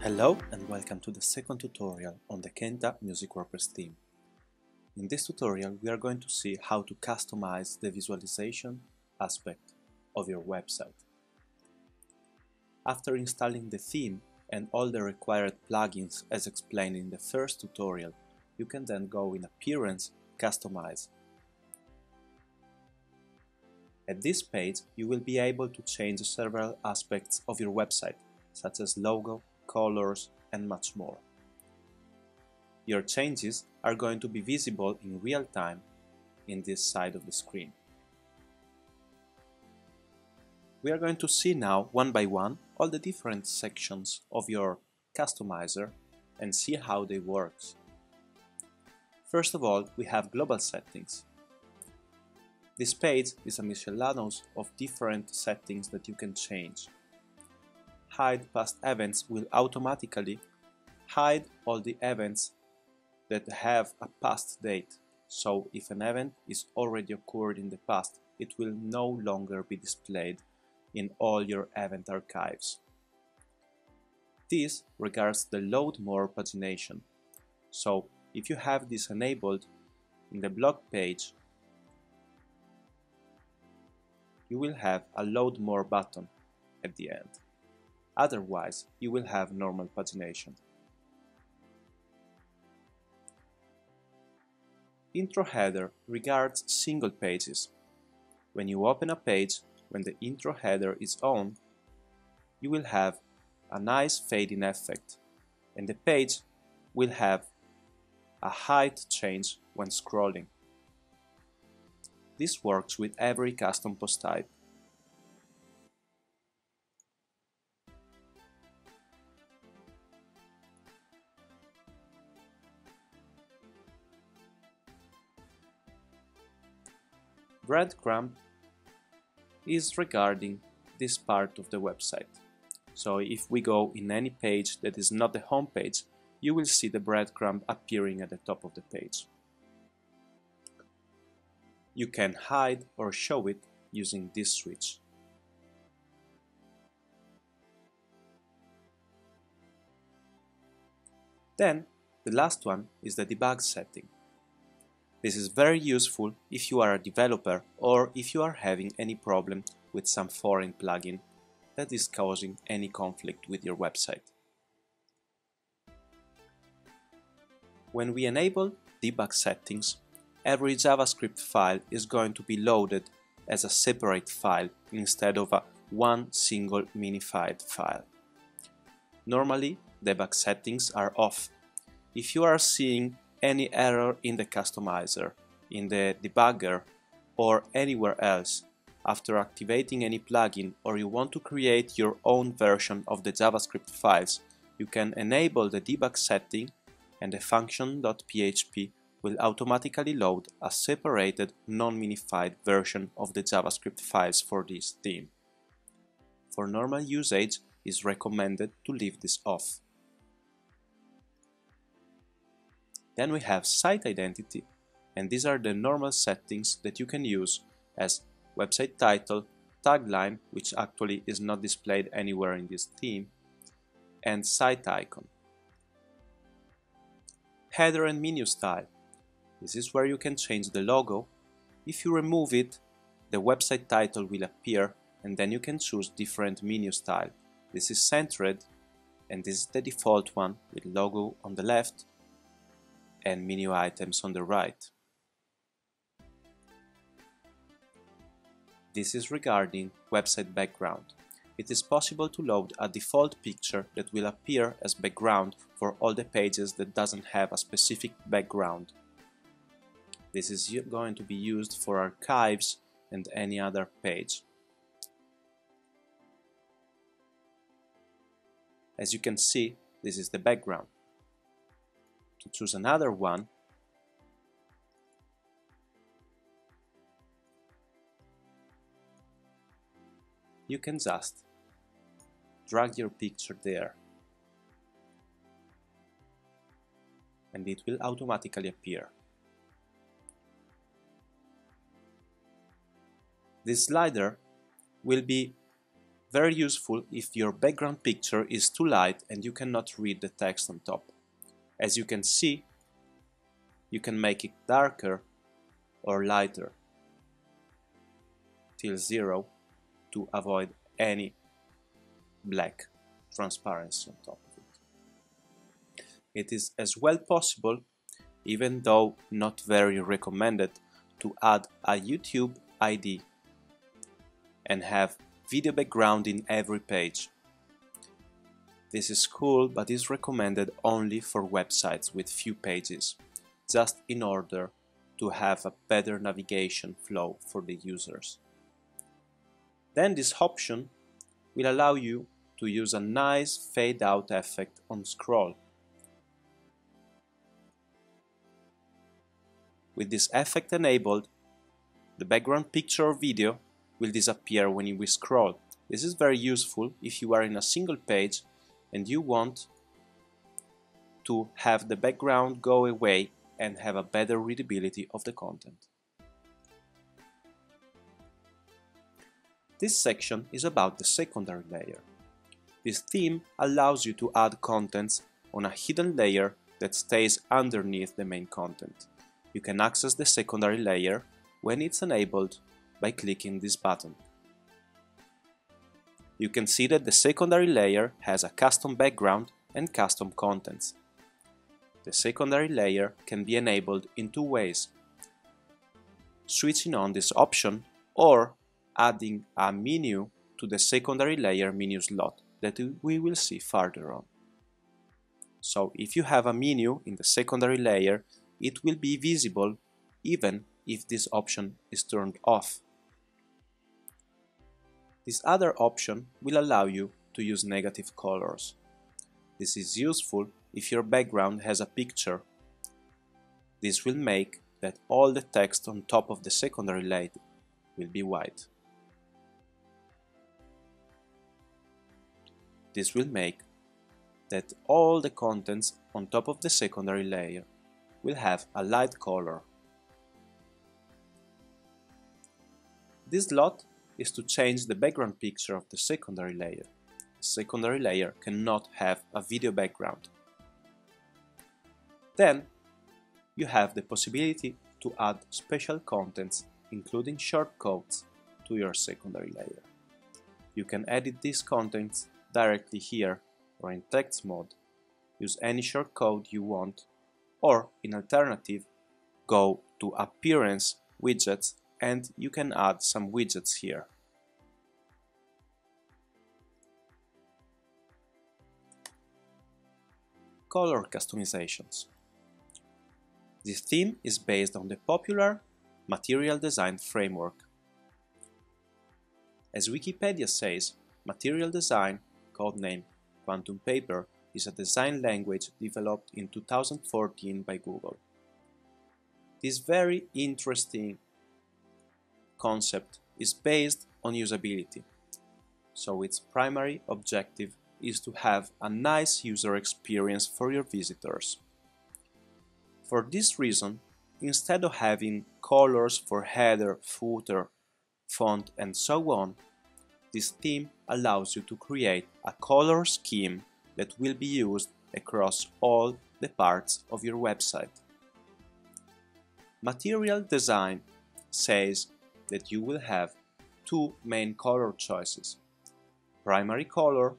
Hello and welcome to the second tutorial on the Kentha Music WordPress theme. In this tutorial we are going to see how to customize the visualization aspect of your website. After installing the theme and all the required plugins as explained in the first tutorial, you can then go in Appearance, Customize. At this page you will be able to change several aspects of your website, such as logo, colors, and much more. Your changes are going to be visible in real time in this side of the screen. We are going to see now, one by one, all the different sections of your customizer and see how they work. First of all, we have global settings. This page is a miscellaneous of different settings that you can change hide past events will automatically hide all the events that have a past date. So if an event is already occurred in the past, it will no longer be displayed in all your event archives. This regards the load more pagination. So if you have this enabled in the blog page, you will have a load more button at the end otherwise you will have normal pagination. Intro header regards single pages. When you open a page, when the intro header is on, you will have a nice fading effect and the page will have a height change when scrolling. This works with every custom post type. Breadcrumb is regarding this part of the website. So if we go in any page that is not the home page, you will see the breadcrumb appearing at the top of the page. You can hide or show it using this switch. Then, the last one is the debug setting. This is very useful if you are a developer or if you are having any problem with some foreign plugin that is causing any conflict with your website. When we enable debug settings, every JavaScript file is going to be loaded as a separate file instead of a one single minified file. Normally, debug settings are off. If you are seeing any error in the customizer, in the debugger, or anywhere else after activating any plugin or you want to create your own version of the JavaScript files, you can enable the debug setting and the function.php will automatically load a separated non-minified version of the JavaScript files for this theme. For normal usage, it is recommended to leave this off. Then we have site identity, and these are the normal settings that you can use as website title, tagline, which actually is not displayed anywhere in this theme, and site icon. Header and menu style. This is where you can change the logo. If you remove it, the website title will appear and then you can choose different menu style. This is centered and this is the default one with logo on the left and menu items on the right. This is regarding website background. It is possible to load a default picture that will appear as background for all the pages that doesn't have a specific background. This is going to be used for archives and any other page. As you can see, this is the background choose another one you can just drag your picture there and it will automatically appear. This slider will be very useful if your background picture is too light and you cannot read the text on top. As you can see, you can make it darker or lighter till zero to avoid any black transparency on top of it. It is as well possible, even though not very recommended, to add a YouTube ID and have video background in every page. This is cool but is recommended only for websites with few pages, just in order to have a better navigation flow for the users. Then this option will allow you to use a nice fade out effect on scroll. With this effect enabled, the background picture or video will disappear when you scroll. This is very useful if you are in a single page and you want to have the background go away and have a better readability of the content. This section is about the secondary layer. This theme allows you to add contents on a hidden layer that stays underneath the main content. You can access the secondary layer when it's enabled by clicking this button. You can see that the secondary layer has a custom background and custom contents. The secondary layer can be enabled in two ways. Switching on this option or adding a menu to the secondary layer menu slot that we will see further on. So if you have a menu in the secondary layer, it will be visible even if this option is turned off. This other option will allow you to use negative colors. This is useful if your background has a picture. This will make that all the text on top of the secondary layer will be white. This will make that all the contents on top of the secondary layer will have a light color. This slot is to change the background picture of the secondary layer. The secondary layer cannot have a video background. Then you have the possibility to add special contents including shortcodes to your secondary layer. You can edit these contents directly here or in text mode. Use any shortcode you want or in alternative go to appearance widgets and you can add some widgets here. Color customizations. This theme is based on the popular material design framework. As Wikipedia says, material design, codename Quantum Paper, is a design language developed in 2014 by Google. This very interesting concept is based on usability, so its primary objective is to have a nice user experience for your visitors. For this reason, instead of having colors for header, footer, font and so on, this theme allows you to create a color scheme that will be used across all the parts of your website. Material design says that you will have two main color choices, primary color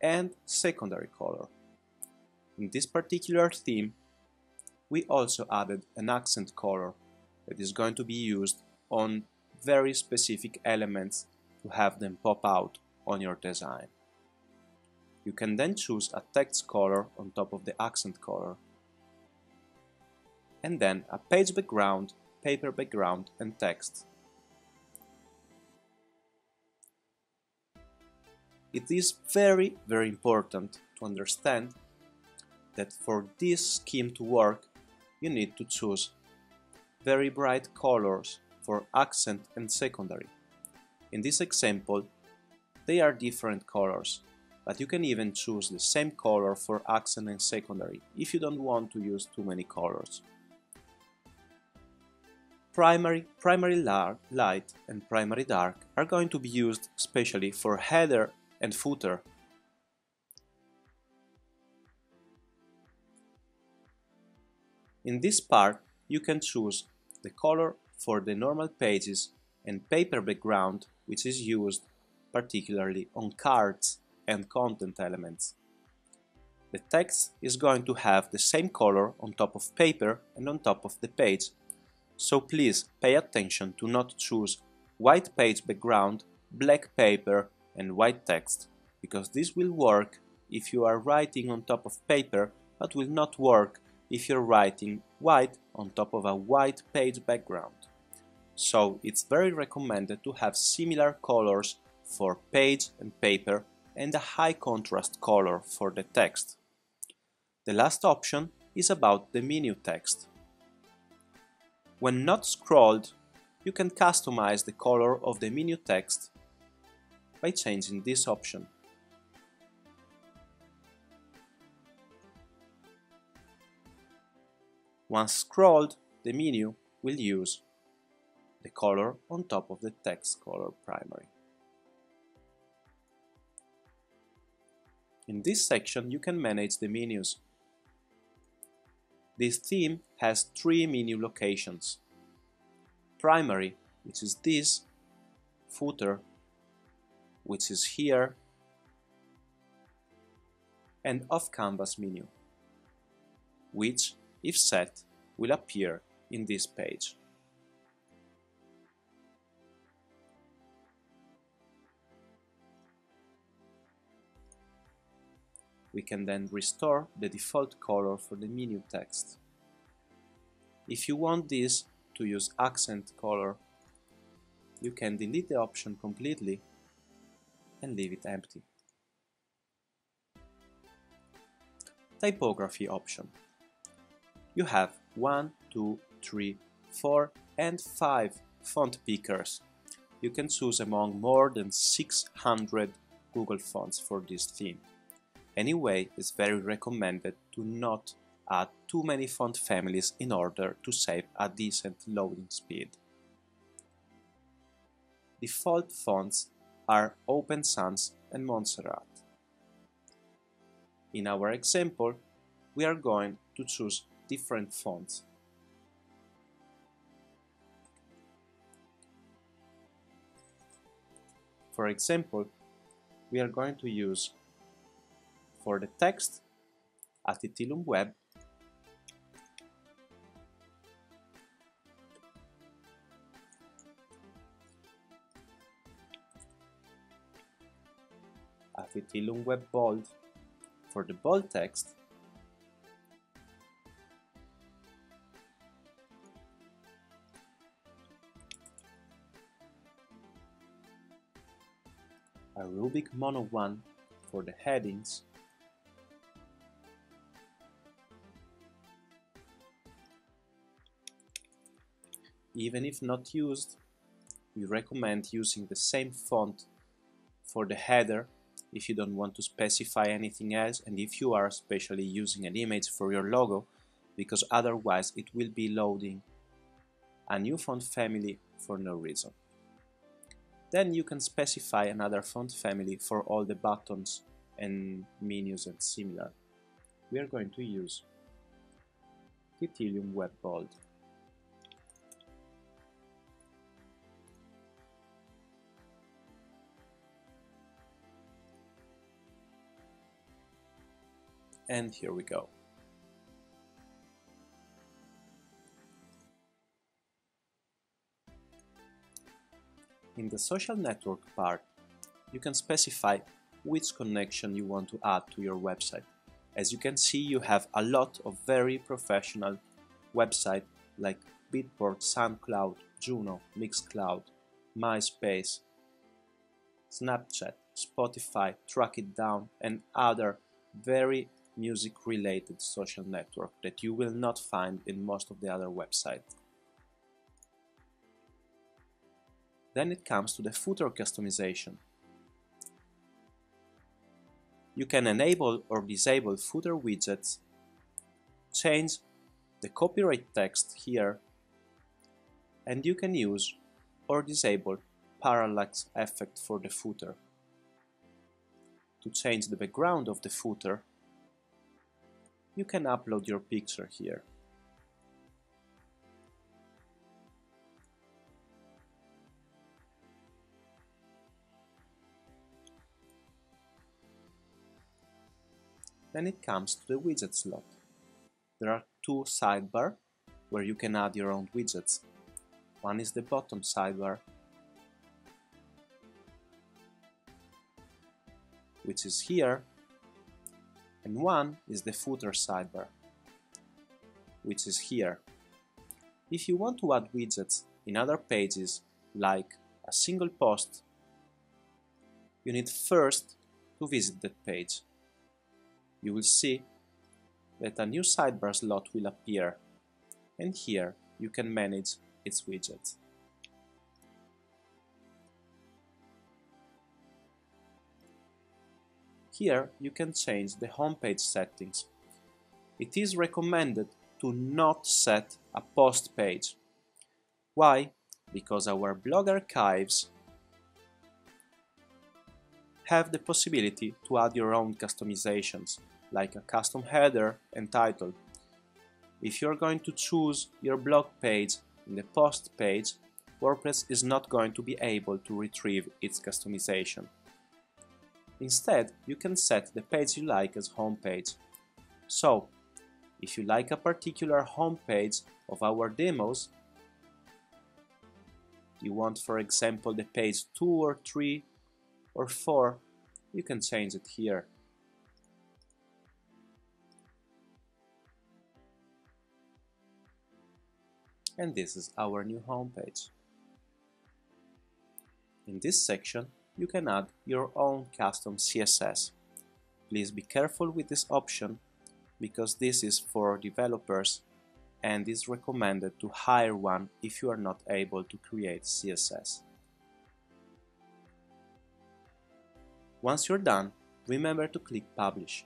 and secondary color. In this particular theme, we also added an accent color that is going to be used on very specific elements to have them pop out on your design. You can then choose a text color on top of the accent color and then a page background paper background and text. It is very, very important to understand that for this scheme to work, you need to choose very bright colors for accent and secondary. In this example, they are different colors, but you can even choose the same color for accent and secondary if you don't want to use too many colors. Primary, primary light and primary dark are going to be used specially for header and footer. In this part, you can choose the color for the normal pages and paper background which is used particularly on cards and content elements. The text is going to have the same color on top of paper and on top of the page, so please pay attention to not choose white page background, black paper and white text, because this will work if you are writing on top of paper but will not work if you're writing white on top of a white page background. So it's very recommended to have similar colors for page and paper and a high contrast color for the text. The last option is about the menu text. When not scrolled, you can customize the color of the menu text by changing this option. Once scrolled, the menu will use the color on top of the text color primary. In this section you can manage the menus. This theme has three menu locations. Primary, which is this, footer, which is here, and off-canvas menu, which, if set, will appear in this page. We can then restore the default color for the menu text. If you want this to use accent color, you can delete the option completely and leave it empty. Typography option. You have 1, 2, 3, 4 and 5 font pickers. You can choose among more than 600 Google fonts for this theme. Anyway, it's very recommended to not add too many font families in order to save a decent loading speed. Default fonts are Open Sans and Montserrat. In our example, we are going to choose different fonts. For example, we are going to use for the text a Titillium Web a Titillium Web Bold for the bold text. A Rubik Mono 1 for the headings. Even if not used, we recommend using the same font for the header if you don't want to specify anything else and if you are especially using an image for your logo because otherwise it will be loading a new font family for no reason. Then you can specify another font family for all the buttons and menus and similar. We are going to use a Titillium Web Bold. And here we go. In the social network part, you can specify which connection you want to add to your website. As you can see, you have a lot of very professional websites like Beatport, SoundCloud, Juno, Mixcloud, MySpace, Snapchat, Spotify, Track It Down, and other very music related social network that you will not find in most of the other websites. Then it comes to the footer customization. You can enable or disable footer widgets, change the copyright text here, and you can use or disable parallax effect for the footer. To change the background of the footer, you can upload your picture here. Then it comes to the widget slot. There are two sidebar where you can add your own widgets. One is the bottom sidebar, which is here, and one is the footer sidebar, which is here. If you want to add widgets in other pages, like a single post, you need first to visit that page. You will see that a new sidebar slot will appear, and here you can manage its widgets. Here you can change the homepage settings. It is recommended to not set a post page. Why? Because our blog archives have the possibility to add your own customizations, like a custom header and title. If you're going to choose your blog page in the post page, WordPress is not going to be able to retrieve its customization. Instead, you can set the page you like as homepage. So, if you like a particular homepage of our demos, you want for example the page 2 or 3 or 4, you can change it here. And this is our new homepage. In this section, you can add your own custom CSS. Please be careful with this option because this is for developers and is recommended to hire one if you are not able to create CSS. Once you're done, remember to click Publish.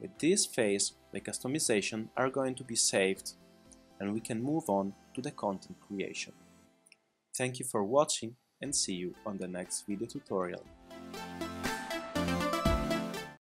With this phase, the customization are going to be saved and we can move on to the content creation. Thank you for watching and see you on the next video tutorial.